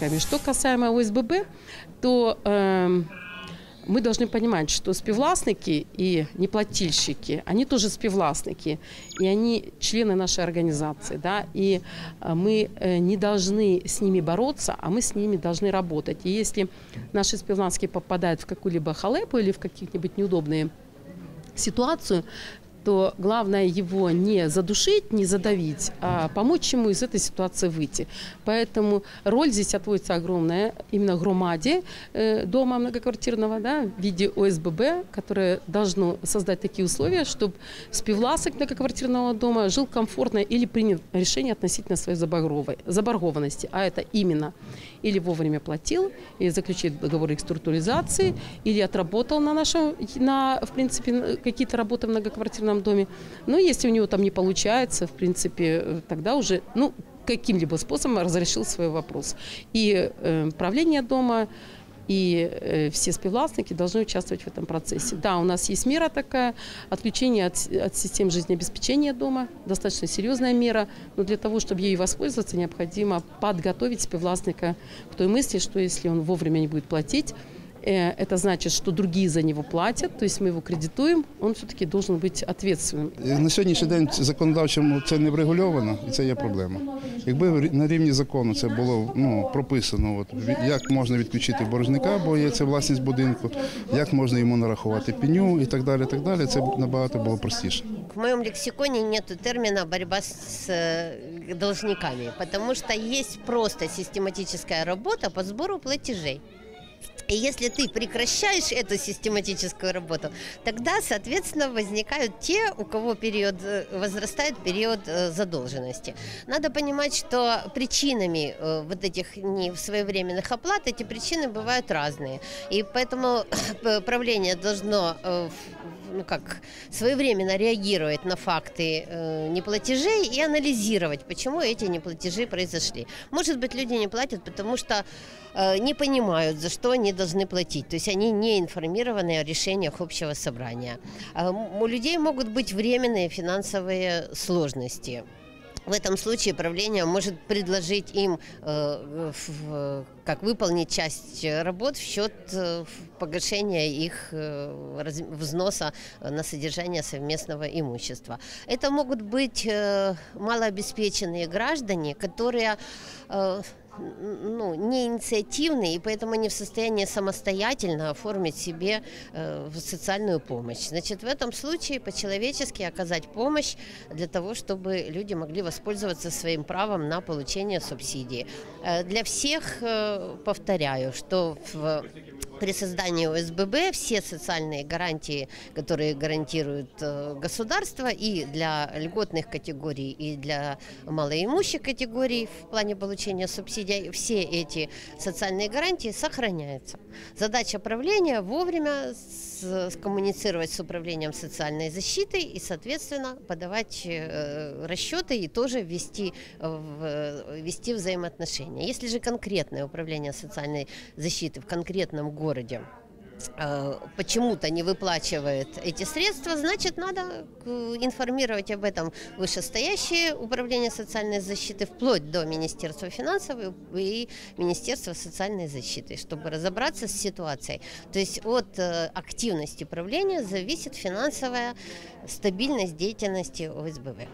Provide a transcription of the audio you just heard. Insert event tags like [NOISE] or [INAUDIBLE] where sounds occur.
співвласниками. Что касаемо ОСББ, то э, мы должны понимать, что співвластники и неплательщики, они тоже співвластники, и они члены нашей организации, да, и э, мы э, не должны с ними бороться, а мы с ними должны работать. И если наши співвластники попадают в какую-либо халепу или в какие-нибудь неудобные ситуацию, то главное его не задушить, не задавить, а помочь ему из этой ситуации выйти. Поэтому роль здесь отводится огромная именно громаде э, дома многоквартирного да, в виде ОСББ, которое должно создать такие условия, чтобы співвласник многоквартирного дома жил комфортно или принял решение относительно своей заборгованности. А это именно или вовремя платил, или заключил договор реструктуризации, или отработал на нашем, на, в принципе, какие-то работы в многоквартирном доме. Но если у него там не получается, в принципе, э, тогда уже, ну, каким-либо способом разрешил свой вопрос. И э, правление дома, и э, все співвластники должны участвовать в этом процессе. Да, у нас есть мера такая, отключение от, от систем жизнеобеспечения дома, достаточно серьезная мера, но для того, чтобы ею воспользоваться, необходимо подготовить співвластника к той мысли, что если он вовремя не будет платить, это значит, что другие за него платят, то есть мы его кредитуем, он все-таки должен быть ответственным. На сьогоднішній день законодавчому це не врегульовано, і це є проблема. Якби в рі- на рівні закону це було ну, прописано, от, ві- як можна відключити боржника, бо є це власність будинку, як можна йому нарахувати пеню і так далі, так далі, це б набагато було простіше. В моем лексиконе нет термина борьба с э, должниками, потому что есть просто систематическая работа по сбору платежей. И если ты прекращаешь эту систематическую работу, тогда, соответственно, возникают те, у кого период э, возрастает период э, задолженности. Надо понимать, что причинами э, вот этих несвоевременных оплат эти причины бывают разные. И поэтому [COUGHS] правление должно ну как, своевременно реагировать на факты неплатежей и анализировать, почему эти неплатежи произошли. Может быть, люди не платят, потому что не понимают, за что они должны платить. То есть они не информированы о решениях общего собрания. А У людей могут быть временные финансовые сложности. В этом случае правление может предложить им, э, как выполнить часть работ в счет э, погашения их э, взноса на содержание совместного имущества. Это могут быть малообеспеченные граждане, которые ну, не инициативные, и поэтому не в состоянии самостоятельно оформить себе э, социальную помощь. Значит, в этом случае по-человечески оказать помощь для того, чтобы люди могли воспользоваться своим правом на получение субсидии. Э, Для всех, э, повторяю, что в при создании ОСББ все социальные гарантии, которые гарантирует э, государство и для льготных категорий, и для малоимущих категорий в плане получения субсидий, все эти социальные гарантии сохраняются. Задача правления вовремя скоммуницировать с управлением социальной защиты и, соответственно, подавать э, расчеты и тоже ввести, в, ввести взаимоотношения. Если же конкретное управление социальной защиты в конкретном городе э, почему-то не выплачивает эти средства, значит, надо э, информировать об этом вышестоящее управление социальной защиты, вплоть до Министерства финансов и Министерства социальной защиты, чтобы разобраться с ситуацией. То есть от э, активности правления зависит финансовая стабильность деятельности ОСББ.